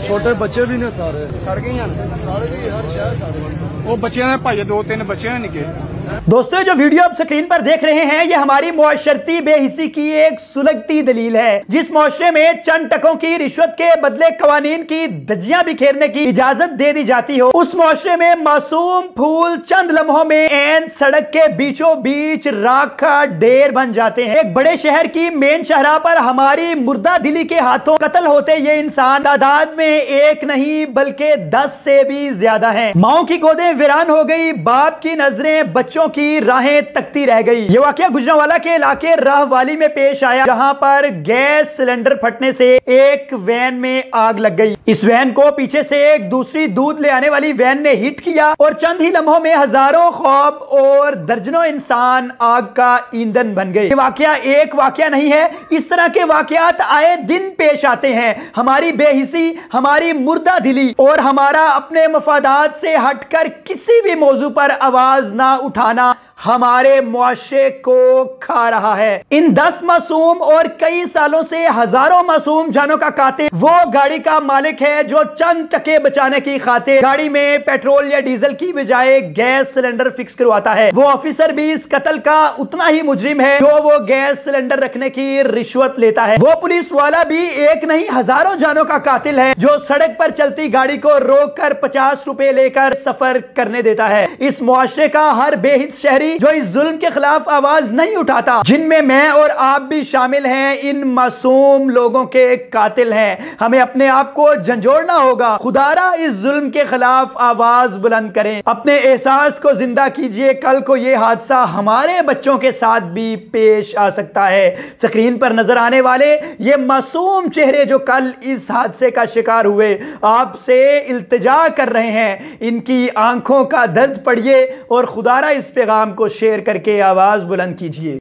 ਛੋਟੇ ਬੱਚੇ ਵੀ ਨੇ ਸਾਰੇ। ਸੜ ਗਈਆਂ ਸਾਰੇ ਵੀ ਹਰ ਸ਼ਹਿਰ ਸਾਡੇ ਉਹ ਬੱਚਿਆਂ ਦੇ ਭਾਈ ਦੋ ਤਿੰਨ ਬੱਚੇ ਨੇ ਨਿੱਕੇ। दोस्तों, जो वीडियो आप स्क्रीन पर देख रहे हैं, ये हमारी मुआशरती बेहिसी की एक सुलगती दलील है, जिस मुआशरे में चंद टकों की रिश्वत के बदले कवानीन की धज्जियाँ बिखेरने की इजाज़त दे दी जाती हो। उस मुआशरे में मासूम फूल चंद लम्हों में एन सड़क के बीचों बीच राख का ढेर बन जाते हैं। एक बड़े शहर की मेन शहरा पर हमारी मुर्दा दिली के हाथों कत्ल होते ये इंसान तादाद में एक नहीं, बल्कि दस से भी ज़्यादा है। माओ की गोदे वीरान हो गई, बाप की नज़रें बच्चों की राहें तकती रह गई। ये वाकया गुजरावाला के इलाके राहवाली में पेश आया, जहाँ पर गैस सिलेंडर फटने से एक वैन में आग लग गई। इस वैन को पीछे से एक दूसरी दूध ले आने वाली वैन ने हिट किया और चंद ही लम्हों में हज़ारों खौफ और दर्जनों इंसान आग का ईंधन बन गए। ये वाकया एक वाकया नहीं है, इस तरह के वाकयात आए दिन पेश आते हैं। हमारी बेहिसी, हमारी मुर्दा दिली और हमारा अपने मफादात से हटकर किसी भी मौजू पर आवाज़ ना Rihanna हमारे मुआशरे को खा रहा है। इन दस मासूम और कई सालों से हज़ारों मासूम जानों का कातिल वो गाड़ी का मालिक है जो चंद टके बचाने की खातिर गाड़ी में पेट्रोल या डीजल की बजाय गैस सिलेंडर फिक्स करवाता है। वो ऑफिसर भी इस कत्ल का उतना ही मुजरिम है जो वो गैस सिलेंडर रखने की रिश्वत लेता है। वो पुलिस वाला भी एक नहीं, हज़ारों जानों का कातिल है जो सड़क पर चलती गाड़ी को रोक कर पचास रुपए लेकर सफ़र करने देता है। इस मुआशरे का हर बेहित शहरी जो इस जुल्म के खिलाफ आवाज़ नहीं उठाता, जिनमें मैं और आप भी शामिल हैं, इन मासूम लोगों के कातिल हैं। हमें अपने आप को झंझोड़ना होगा। खुदारा इस जुल्म के खिलाफ आवाज़ बुलंद करें। अपने एहसास को ज़िंदा कीजिए। कल को ये हादसा हमारे बच्चों के साथ भी पेश आ सकता है। स्क्रीन पर नज़र आने वाले ये मासूम चेहरे जो कल इस हादसे का शिकार हुए, आपसे इल्तजा कर रहे हैं। इनकी आँखों का दर्द पड़िए और खुदारा इस पैगाम को शेयर करके आवाज़ बुलंद कीजिए।